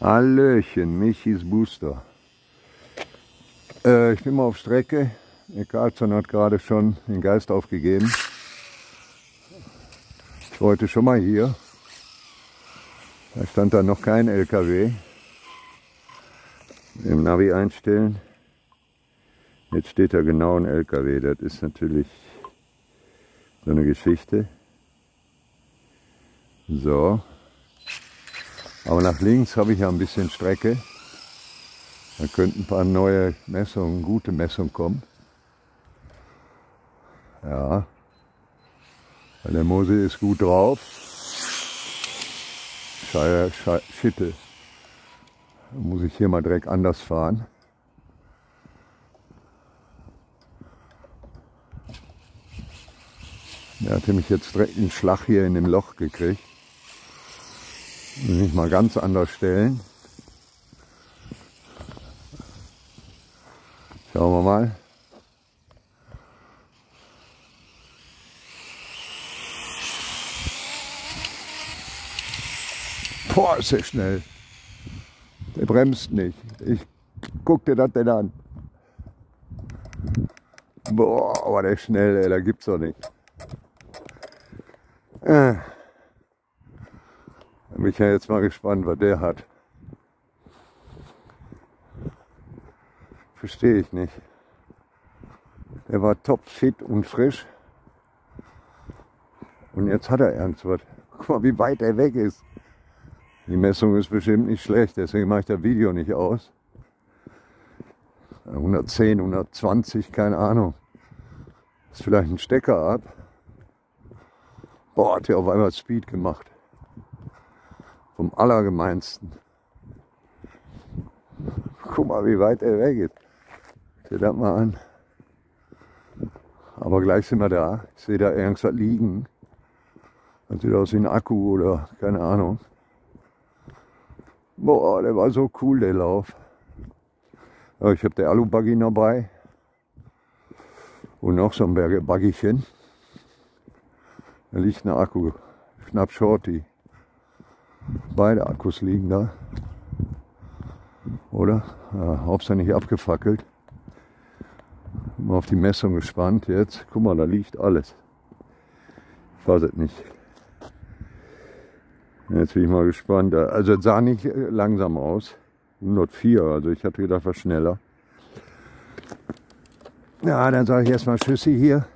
Hallöchen, Michis Booster. Äh, ich bin mal auf Strecke. Der Karlsson hat gerade schon den Geist aufgegeben. Ich wollte schon mal hier. Da stand da noch kein LKW. Im Navi einstellen. Jetzt steht da genau ein LKW. Das ist natürlich so eine Geschichte. So, aber nach links habe ich ja ein bisschen Strecke. Da könnten ein paar neue Messungen, gute Messungen kommen. Ja, der Mose ist gut drauf. Scheiße, Schei Schitte. Da muss ich hier mal direkt anders fahren. Der hatte mich jetzt direkt einen Schlag hier in dem Loch gekriegt. Muss ich mal ganz anders stellen. Schauen wir mal. Boah, ist der schnell. Der bremst nicht. Ich guck dir das denn an. Boah, aber der ist schnell, ey, da gibt's doch nicht. Äh. Bin ich ja jetzt mal gespannt, was der hat. Verstehe ich nicht. Der war top fit und frisch. Und jetzt hat er ernst was. Guck mal, wie weit er weg ist. Die Messung ist bestimmt nicht schlecht, deswegen mache ich das Video nicht aus. 110, 120, keine Ahnung. Ist vielleicht ein Stecker ab. Boah, hat der auf einmal Speed gemacht. Vom Allergemeinsten. Guck mal, wie weit er weg ist. Seht das mal an. Aber gleich sind wir da. Ich sehe da irgendwas liegen. Das sieht aus wie ein Akku oder keine Ahnung. Boah, der war so cool, der Lauf. Ja, ich habe der Alu-Buggy dabei. Und noch so ein Buggychen. Da liegt ein Akku. Schnapp Shorty. Beide Akkus liegen da. Oder? Ja, Hauptsache nicht abgefackelt. Mal auf die Messung gespannt jetzt. Guck mal, da liegt alles. Ich weiß es nicht. Jetzt bin ich mal gespannt. Also es sah nicht langsam aus. 104, also ich hatte gedacht, was schneller. Ja, dann sage ich erstmal Tschüssi hier.